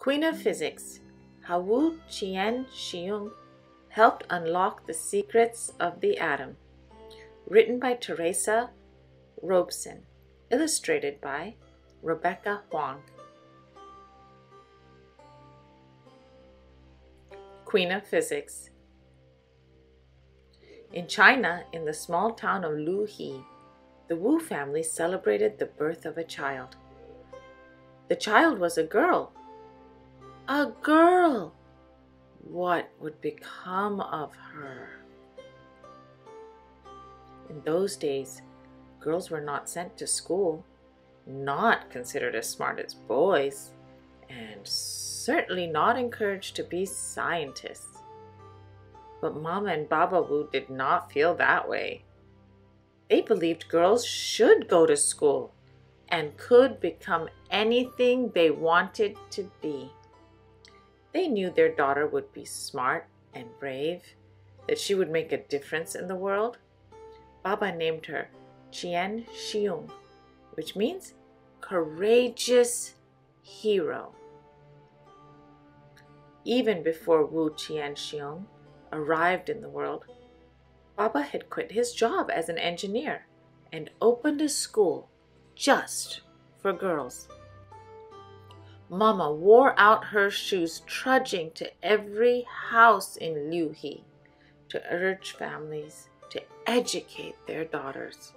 Queen of Physics, how Wu Chien Shiung helped unlock the secrets of the atom. Written by Teresa Robeson, illustrated by Rebecca Huang. Queen of Physics. In China, in the small town of Luhe, the Wu family celebrated the birth of a child. The child was a girl. A girl! What would become of her? In those days, girls were not sent to school, not considered as smart as boys, and certainly not encouraged to be scientists. But Mama and Baba Wu did not feel that way. They believed girls should go to school and could become anything they wanted to be. They knew their daughter would be smart and brave, that she would make a difference in the world. Baba named her Chien Shiung, which means courageous hero. Even before Wu Chien Shiung arrived in the world, Baba had quit his job as an engineer and opened a school just for girls. Mama wore out her shoes trudging to every house in Luhe to urge families to educate their daughters.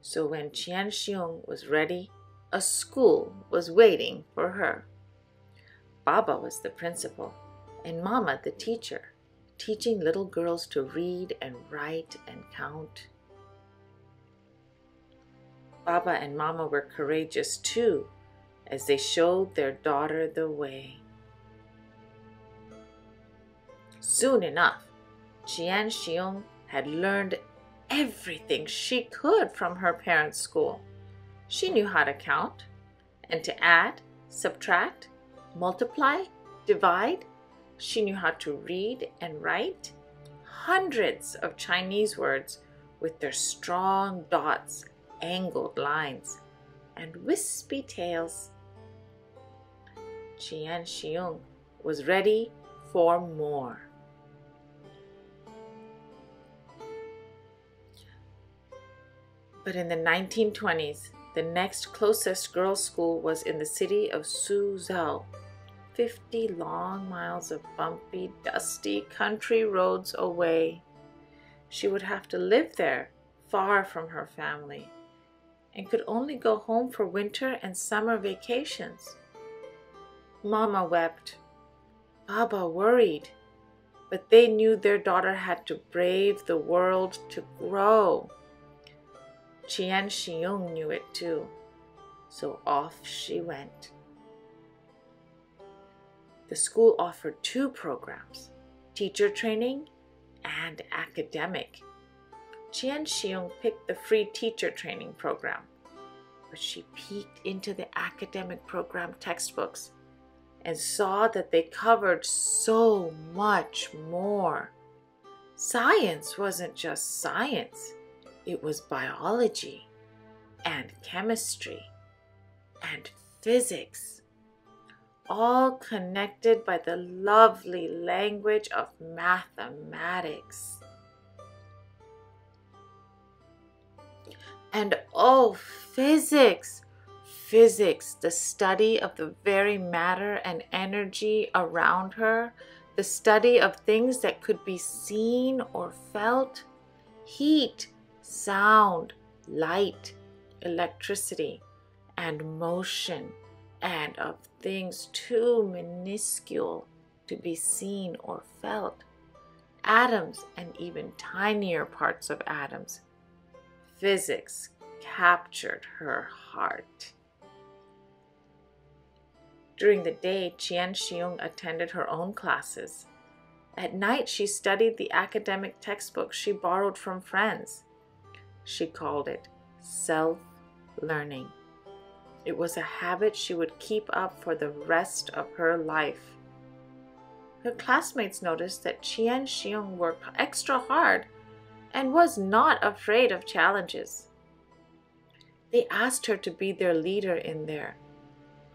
So when Chien Shiung was ready, a school was waiting for her. Baba was the principal and Mama the teacher, teaching little girls to read and write and count. Baba and Mama were courageous too as they showed their daughter the way. Soon enough, Chien Shiung had learned everything she could from her parents' school. She knew how to count and to add, subtract, multiply, divide. She knew how to read and write hundreds of Chinese words with their strong dots, angled lines, and wispy tails. Chien Shiung was ready for more. But in the 1920s, the next closest girls' school was in the city of Suzhou, 50 long miles of bumpy, dusty country roads away. She would have to live there, far from her family, and could only go home for winter and summer vacations. Mama wept. Baba worried. But they knew their daughter had to brave the world to grow. Chien Shiung knew it too, so off she went. The school offered two programs teacher training and academic. Chien Shiung picked the free teacher training program, but she peeked into the academic program textbooks and saw that they covered so much more. Science wasn't just science, it was biology and chemistry and physics, all connected by the lovely language of mathematics. And oh, physics! Physics, the study of the very matter and energy around her, the study of things that could be seen or felt, heat, sound, light, electricity, and motion, and of things too minuscule to be seen or felt, atoms and even tinier parts of atoms. Physics captured her heart. During the day, Chien Shiung attended her own classes. At night, she studied the academic textbooks she borrowed from friends. She called it self learning. It was a habit she would keep up for the rest of her life. Her classmates noticed that Chien Shiung worked extra hard and was not afraid of challenges. They asked her to be their leader in there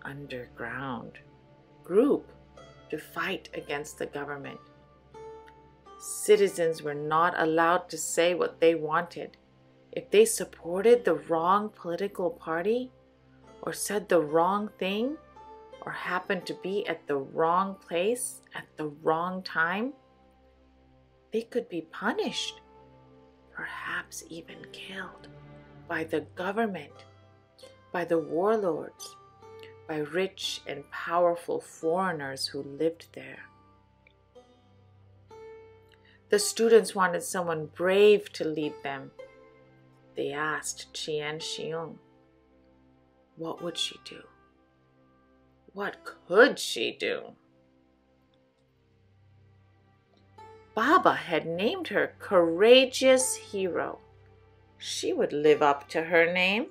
underground group to fight against the government. Citizens were not allowed to say what they wanted. If they supported the wrong political party, or said the wrong thing, or happened to be at the wrong place at the wrong time, they could be punished, perhaps even killed by the government, by the warlords, by rich and powerful foreigners who lived there. The students wanted someone brave to lead them. They asked Chien Shiung, what would she do? What could she do? Baba had named her Courageous Hero. She would live up to her name.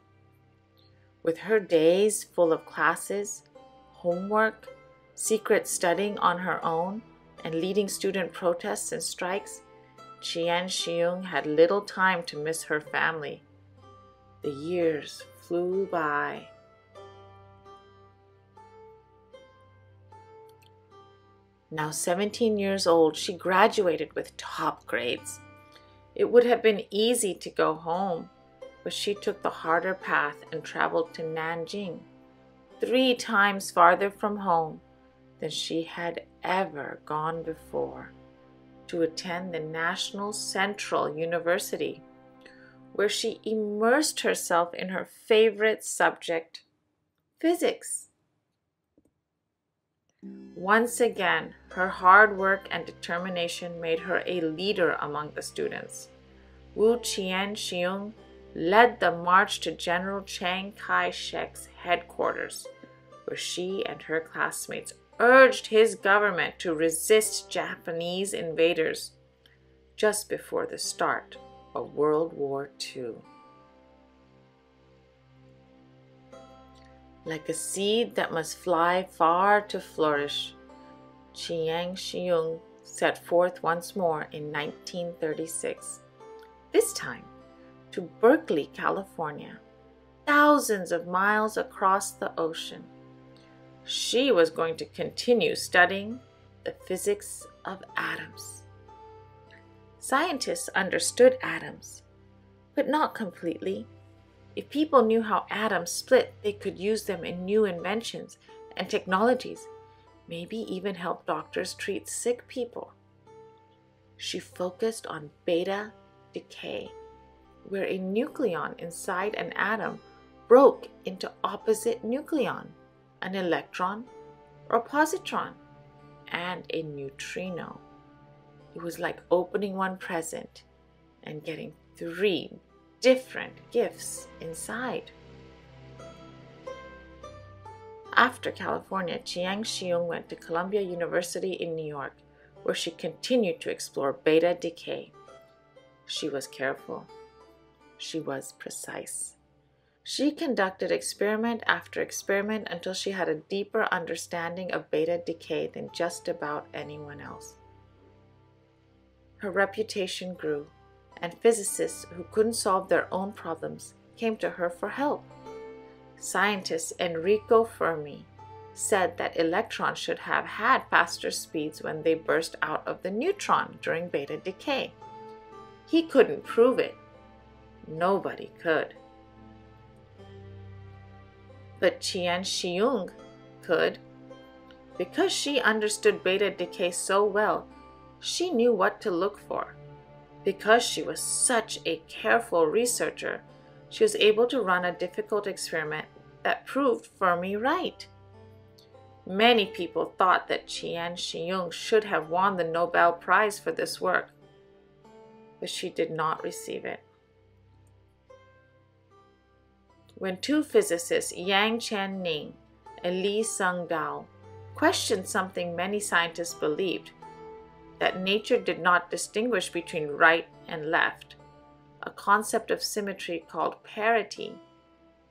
With her days full of classes, homework, secret studying on her own, and leading student protests and strikes, Chien Shiung had little time to miss her family. The years flew by. Now 17 years old, she graduated with top grades. It would have been easy to go home, but she took the harder path and traveled to Nanjing, three times farther from home than she had ever gone before, to attend the National Central University, where she immersed herself in her favorite subject, physics. Once again, her hard work and determination made her a leader among the students. Wu Chien Shiung led the march to General Chiang Kai shek's headquarters, where she and her classmates urged his government to resist Japanese invaders just before the start of World War II. like a seed that must fly far to flourish. Chien Shiung set forth once more in 1936, this time to Berkeley, California, thousands of miles across the ocean. She was going to continue studying the physics of atoms. Scientists understood atoms, but not completely. If people knew how atoms split, they could use them in new inventions and technologies, maybe even help doctors treat sick people. She focused on beta decay, where a nucleon inside an atom broke into opposite nucleon, an electron or a positron, and a neutrino. It was like opening one present and getting three different gifts inside. After California, Chien Shiung went to Columbia University in New York, where she continued to explore beta decay. She was careful. She was precise. She conducted experiment after experiment until she had a deeper understanding of beta decay than just about anyone else. Her reputation grew and physicists who couldn't solve their own problems came to her for help. Scientist Enrico Fermi said that electrons should have had faster speeds when they burst out of the neutron during beta decay. He couldn't prove it. Nobody could. But Chien Shiung could. Because she understood beta decay so well, she knew what to look for. Because she was such a careful researcher, she was able to run a difficult experiment that proved Fermi right. Many people thought that Chien Shiung should have won the Nobel Prize for this work, but she did not receive it. When two physicists, Yang Chen Ning and Lee Tsung Dao, questioned something many scientists believed, that nature did not distinguish between right and left, a concept of symmetry called parity,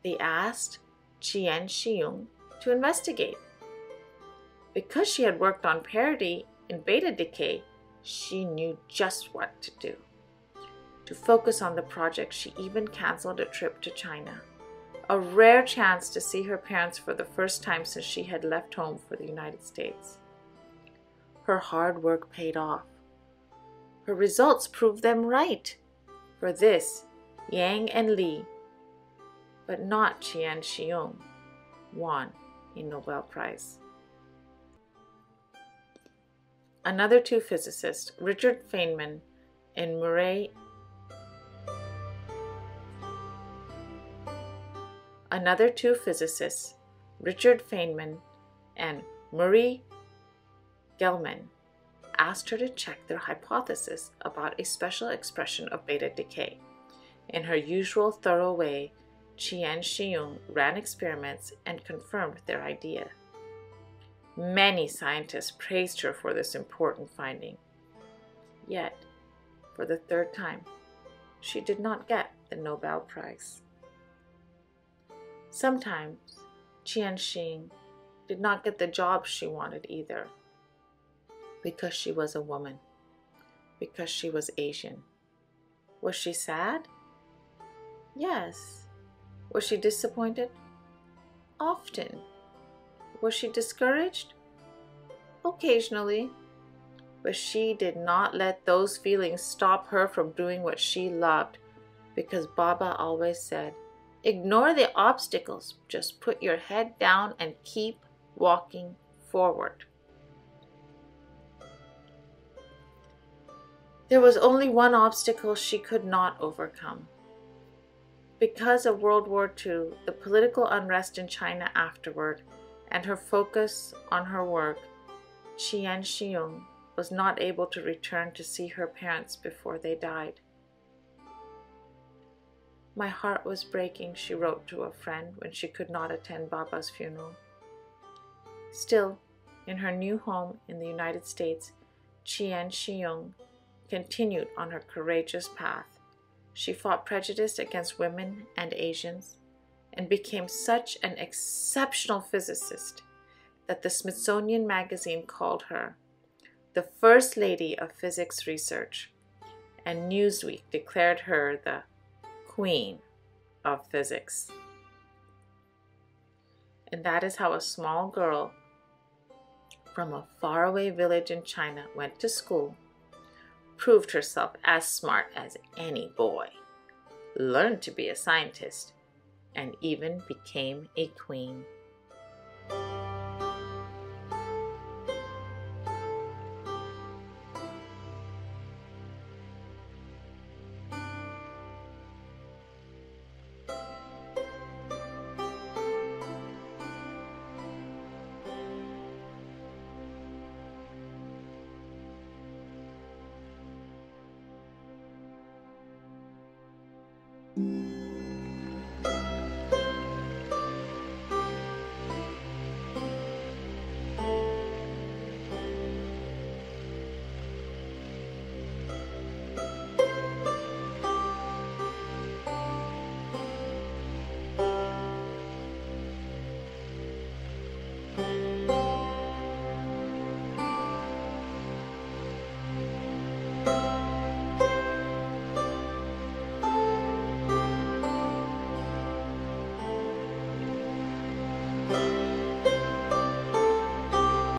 they asked Chien Shiung to investigate. Because she had worked on parity in beta decay, she knew just what to do. To focus on the project, she even canceled a trip to China, a rare chance to see her parents for the first time since she had left home for the United States. Her hard work paid off. Her results proved them right. For this, Yang and Li, but not Chien Shiung, won a Nobel Prize. Another two physicists, Richard Feynman and Murray Another two physicists, Richard Feynman and Murray Gell-Mann, asked her to check their hypothesis about a special expression of beta decay. In her usual thorough way, Chien Shiung ran experiments and confirmed their idea. Many scientists praised her for this important finding. Yet, for the third time, she did not get the Nobel Prize. Sometimes Chien Shiung did not get the job she wanted either because she was a woman, because she was Asian. Was she sad? Yes. Was she disappointed? Often. Was she discouraged? Occasionally. But she did not let those feelings stop her from doing what she loved because Baba always said, Ignore the obstacles, just put your head down and keep walking forward. There was only one obstacle she could not overcome. Because of World War II, the political unrest in China afterward, and her focus on her work, Chien Shiung was not able to return to see her parents before they died. My heart was breaking, she wrote to a friend when she could not attend Baba's funeral. Still, in her new home in the United States, Chien Shiung continued on her courageous path. She fought prejudice against women and Asians and became such an exceptional physicist that the Smithsonian Magazine called her the First Lady of Physics Research, and Newsweek declared her the queen of physics. And that is how a small girl from a faraway village in China went to school, proved herself as smart as any boy, learned to be a scientist, and even became a queen.